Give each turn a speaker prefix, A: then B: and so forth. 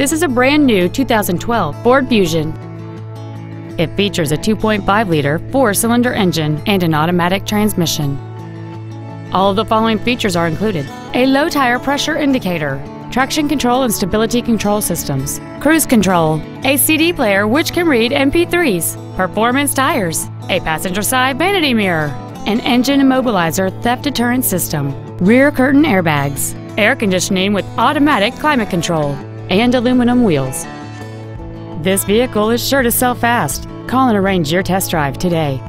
A: This is a brand new 2012 Ford Fusion. It features a 2.5-liter four-cylinder engine and an automatic transmission. All of the following features are included. A low tire pressure indicator, traction control and stability control systems, cruise control, a CD player which can read MP3s, performance tires, a passenger side vanity mirror, an engine immobilizer theft deterrent system, rear curtain airbags, air conditioning with automatic climate control, and aluminum wheels. This vehicle is sure to sell fast. Call and arrange your test drive today.